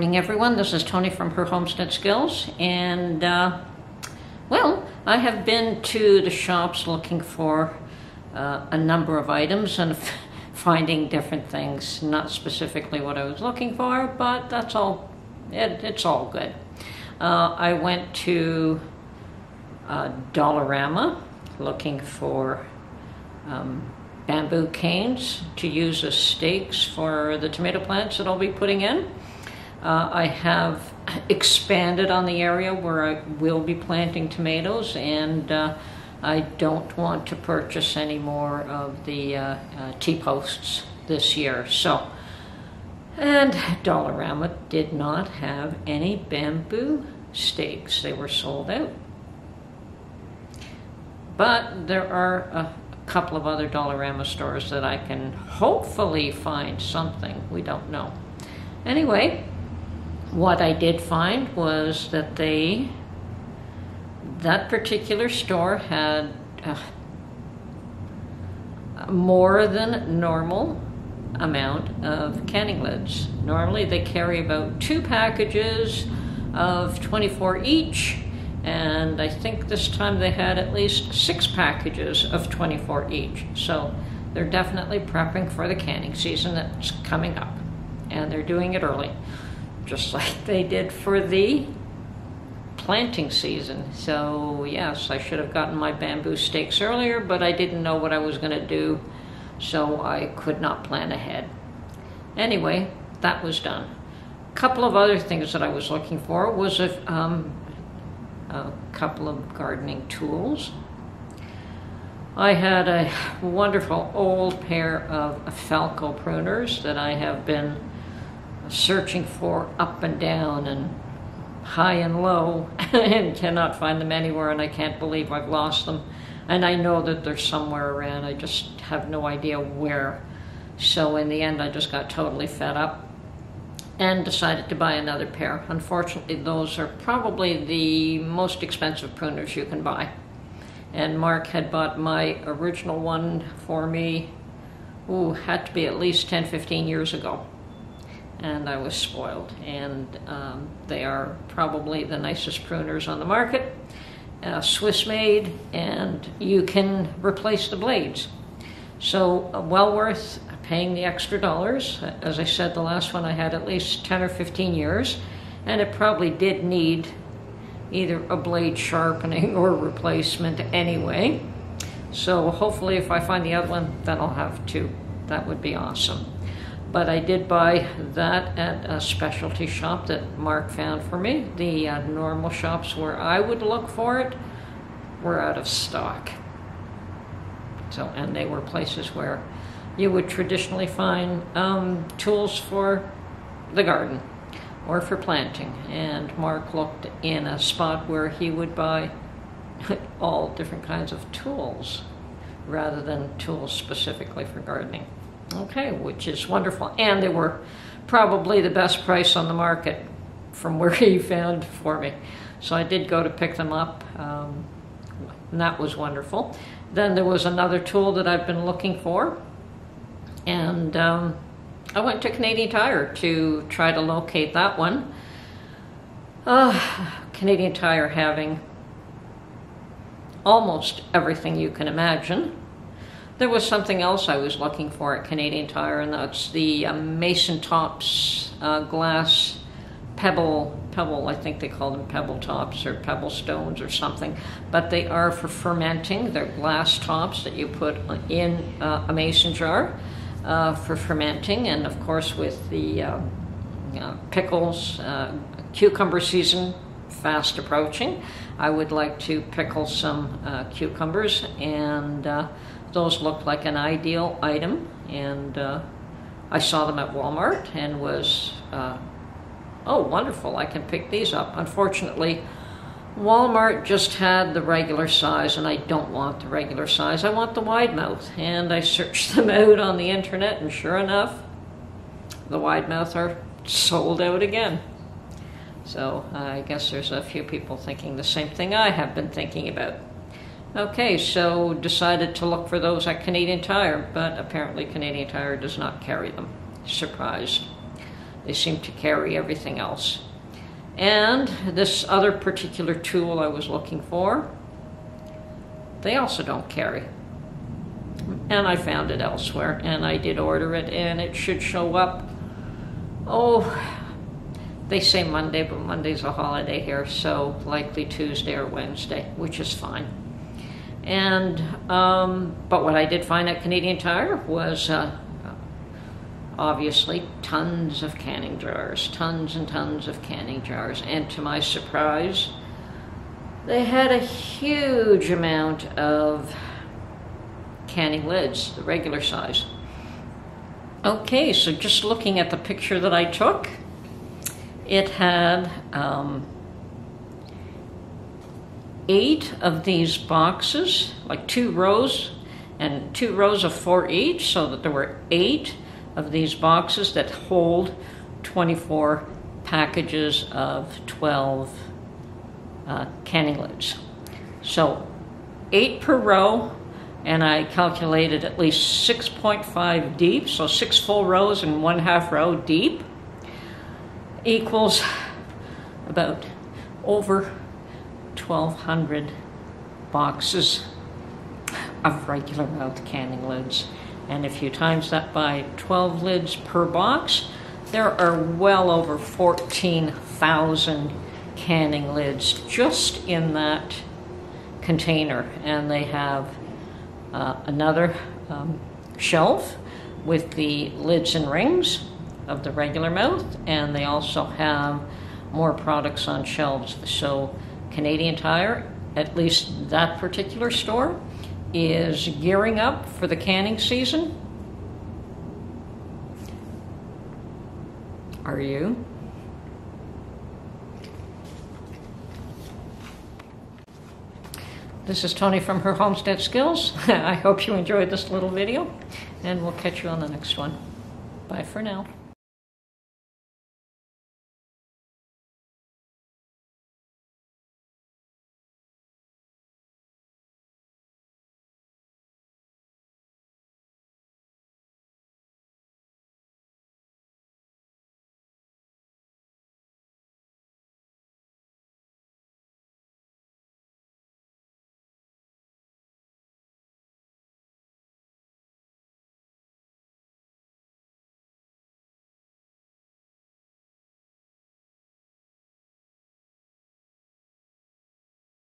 morning, everyone. This is Tony from Her Homestead Skills, and uh, well, I have been to the shops looking for uh, a number of items and finding different things. Not specifically what I was looking for, but that's all. It, it's all good. Uh, I went to uh, Dollarama looking for um, bamboo canes to use as stakes for the tomato plants that I'll be putting in. Uh, I have expanded on the area where I will be planting tomatoes and uh, I don't want to purchase any more of the uh, uh T-posts this year. So, and Dollarama did not have any bamboo stakes. They were sold out. But there are a couple of other Dollarama stores that I can hopefully find something. We don't know. Anyway, what I did find was that they, that particular store had uh, more than normal amount of canning lids. Normally they carry about two packages of 24 each, and I think this time they had at least six packages of 24 each. So they're definitely prepping for the canning season that's coming up, and they're doing it early just like they did for the planting season. So yes, I should have gotten my bamboo stakes earlier, but I didn't know what I was going to do, so I could not plan ahead. Anyway, that was done. A couple of other things that I was looking for was a, um, a couple of gardening tools. I had a wonderful old pair of Felco pruners that I have been searching for up and down and high and low and cannot find them anywhere and I can't believe I've lost them. And I know that they're somewhere around. I just have no idea where. So in the end, I just got totally fed up and decided to buy another pair. Unfortunately, those are probably the most expensive pruners you can buy. And Mark had bought my original one for me, ooh, had to be at least 10, 15 years ago and I was spoiled. And um, they are probably the nicest pruners on the market, uh, Swiss made, and you can replace the blades. So, uh, well worth paying the extra dollars. As I said, the last one I had at least 10 or 15 years, and it probably did need either a blade sharpening or replacement anyway. So, hopefully, if I find the other one, then I'll have two. That would be awesome. But I did buy that at a specialty shop that Mark found for me. The uh, normal shops where I would look for it were out of stock. So, and they were places where you would traditionally find um, tools for the garden or for planting. And Mark looked in a spot where he would buy all different kinds of tools rather than tools specifically for gardening. Okay, which is wonderful. And they were probably the best price on the market from where he found for me. So I did go to pick them up, um, and that was wonderful. Then there was another tool that I've been looking for, and um, I went to Canadian Tire to try to locate that one. Uh, Canadian Tire having almost everything you can imagine. There was something else I was looking for at Canadian Tire, and that's the um, Masontops uh, glass pebble, pebble, I think they call them pebble tops or pebble stones or something, but they are for fermenting. They're glass tops that you put in uh, a mason jar uh, for fermenting, and of course, with the uh, uh, pickles, uh, cucumber season fast approaching, I would like to pickle some cucumbers. And those looked like an ideal item, and uh, I saw them at Walmart and was, uh, oh, wonderful, I can pick these up. Unfortunately, Walmart just had the regular size, and I don't want the regular size. I want the wide mouth. And I searched them out on the internet, and sure enough, the wide mouth are sold out again. So uh, I guess there's a few people thinking the same thing I have been thinking about. Okay, so decided to look for those at Canadian Tire, but apparently Canadian Tire does not carry them. Surprised. They seem to carry everything else. And this other particular tool I was looking for, they also don't carry. And I found it elsewhere, and I did order it, and it should show up. Oh, they say Monday, but Monday's a holiday here, so likely Tuesday or Wednesday, which is fine. And um, but what I did find at Canadian Tire was uh, obviously tons of canning jars, tons and tons of canning jars, and to my surprise, they had a huge amount of canning lids, the regular size. Okay, so just looking at the picture that I took, it had um, eight of these boxes, like two rows, and two rows of four each, so that there were eight of these boxes that hold 24 packages of 12 uh, canning lids. So eight per row, and I calculated at least 6.5 deep, so six full rows and one half row deep equals about over 1,200 boxes of regular mouth canning lids. And if you times that by 12 lids per box, there are well over 14,000 canning lids just in that container. And they have uh, another um, shelf with the lids and rings of the regular mouth, and they also have more products on shelves. So, Canadian Tire, at least that particular store, is gearing up for the canning season. Are you? This is Tony from Her Homestead Skills. I hope you enjoyed this little video, and we'll catch you on the next one. Bye for now.